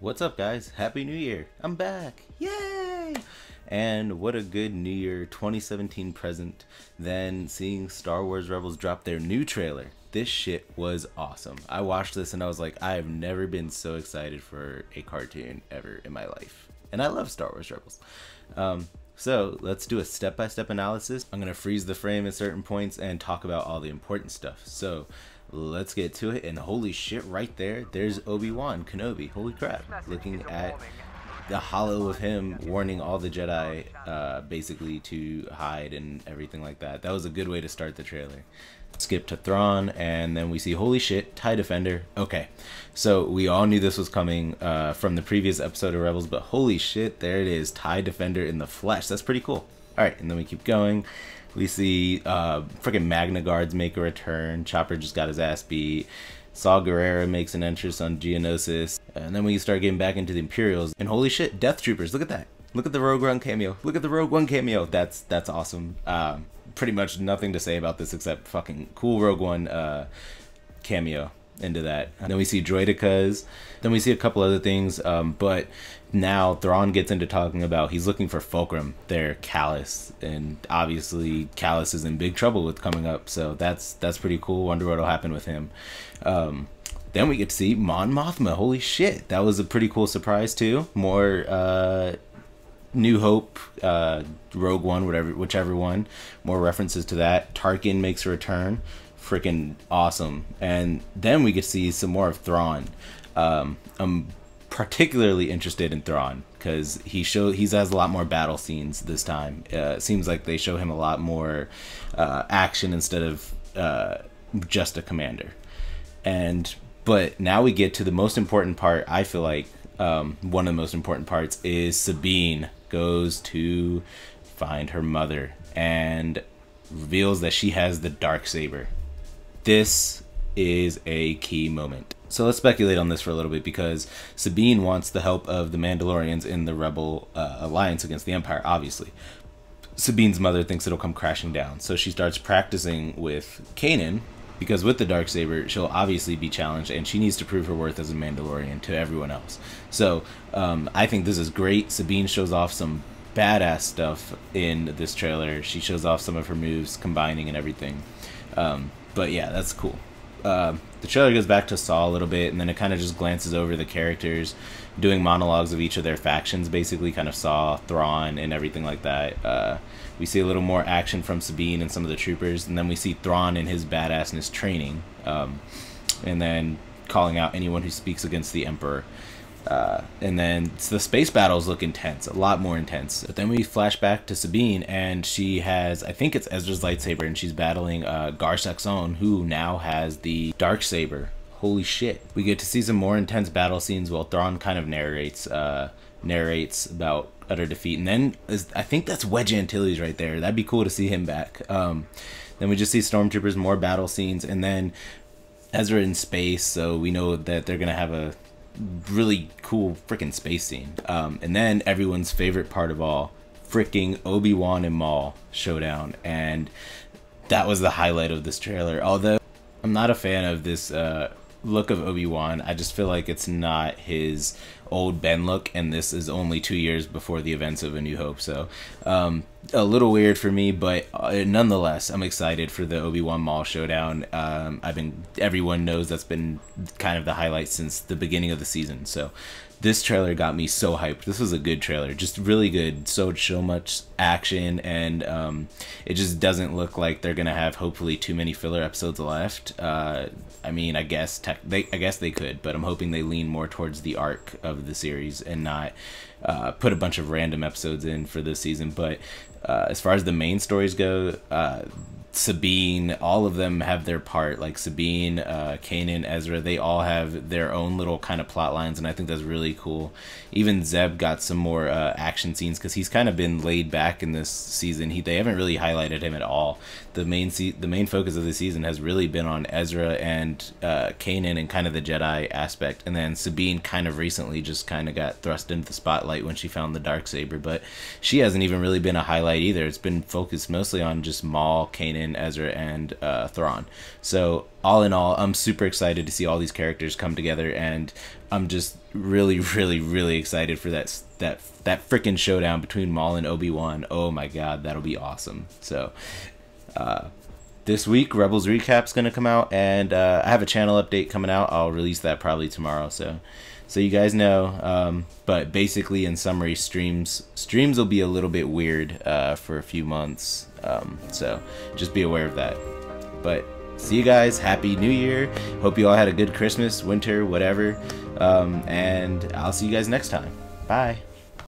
What's up, guys? Happy New Year! I'm back! Yay! And what a good New Year 2017 present than seeing Star Wars Rebels drop their new trailer. This shit was awesome. I watched this and I was like, I have never been so excited for a cartoon ever in my life. And I love Star Wars Rebels. Um, so let's do a step-by-step analysis. I'm gonna freeze the frame at certain points and talk about all the important stuff. So let's get to it. And holy shit, right there, there's Obi-Wan Kenobi. Holy crap. Looking at the hollow of him warning all the Jedi uh, basically to hide and everything like that. That was a good way to start the trailer. Skip to Thrawn, and then we see, holy shit, TIE Defender. Okay, so we all knew this was coming uh, from the previous episode of Rebels, but holy shit, there it is, TIE Defender in the flesh. That's pretty cool. Alright, and then we keep going. We see uh, freaking Magna Guards make a return. Chopper just got his ass beat. Saw Gerrera makes an entrance on Geonosis. And then we start getting back into the Imperials. And holy shit, Death Troopers, look at that. Look at the Rogue One cameo. Look at the Rogue One cameo. That's that's awesome. Uh, pretty much nothing to say about this except fucking cool Rogue One uh, cameo into that. And then we see droidekas. Then we see a couple other things. Um, but now Thrawn gets into talking about he's looking for Fulcrum, their Kallus, and obviously Kallus is in big trouble with coming up. So that's that's pretty cool. Wonder what'll happen with him. Um, then we get to see Mon Mothma. Holy shit, that was a pretty cool surprise too. More uh, New Hope, uh, Rogue One, whatever, whichever one. More references to that. Tarkin makes a return freaking awesome. And then we to see some more of Thrawn. Um, I'm particularly interested in Thrawn because he show he has a lot more battle scenes this time. Uh, it seems like they show him a lot more uh, action instead of uh, just a commander. And but now we get to the most important part. I feel like um, one of the most important parts is Sabine goes to find her mother and reveals that she has the dark saber this is a key moment. So let's speculate on this for a little bit because Sabine wants the help of the Mandalorians in the Rebel uh, alliance against the Empire, obviously. Sabine's mother thinks it'll come crashing down, so she starts practicing with Kanan because with the dark saber, she'll obviously be challenged, and she needs to prove her worth as a Mandalorian to everyone else. So um, I think this is great. Sabine shows off some badass stuff in this trailer. She shows off some of her moves, combining and everything. Um, but yeah, that's cool. Uh, the trailer goes back to Saw a little bit, and then it kind of just glances over the characters, doing monologues of each of their factions, basically, kind of Saw, Thrawn, and everything like that. Uh, we see a little more action from Sabine and some of the troopers, and then we see Thrawn in his badassness training, um, and then calling out anyone who speaks against the Emperor. Uh, and then the space battles look intense, a lot more intense. But then we flash back to Sabine, and she has, I think it's Ezra's lightsaber, and she's battling uh, Gar Saxon, who now has the dark saber. Holy shit! We get to see some more intense battle scenes while Thrawn kind of narrates, uh, narrates about utter defeat, and then is, I think that's Wedge Antilles right there. That'd be cool to see him back. Um, then we just see stormtroopers, more battle scenes, and then Ezra in space, so we know that they're gonna have a really cool freaking space scene. Um, and then everyone's favorite part of all, freaking Obi Wan and Maul showdown, and that was the highlight of this trailer. Although I'm not a fan of this uh, look of Obi Wan, I just feel like it's not his old Ben look, and this is only two years before the events of A New Hope. So um, a little weird for me, but uh, nonetheless, I'm excited for the Obi Wan Maul showdown. Um, I've been everyone knows that's been kind of the highlight since the beginning of the season. So this trailer got me so hyped. This was a good trailer, just really good. So so much action, and um, it just doesn't look like they're gonna have hopefully too many filler episodes left. Uh, I mean, I guess tech, they I guess they could, but I'm hoping they lean more towards the arc of the series and not uh, put a bunch of random episodes in for this season. But uh, as far as the main stories go, uh, Sabine, all of them have their part. Like Sabine, uh, Kanan, Ezra, they all have their own little kind of plot lines, and I think that's really cool. Even Zeb got some more uh, action scenes because he's kind of been laid back in this season. He they haven't really highlighted him at all. The main se- the main focus of the season has really been on Ezra and uh, Kanan and kind of the Jedi aspect, and then Sabine kind of recently just kind of got thrust into the spotlight when she found the dark saber, but she hasn't even really been a highlight either. It's been focused mostly on just Maul, Kanan Ezra, and uh, Thrawn. So all in all, I'm super excited to see all these characters come together, and I'm just really, really, really excited for that that that freaking showdown between Maul and Obi Wan. Oh my god, that'll be awesome. So, uh, this week Rebels recap's gonna come out, and uh, I have a channel update coming out. I'll release that probably tomorrow. So, so you guys know. Um, but basically, in summary, streams streams will be a little bit weird uh, for a few months. Um, so just be aware of that. But see you guys. Happy New Year. Hope you all had a good Christmas, winter, whatever. Um, and I'll see you guys next time. Bye.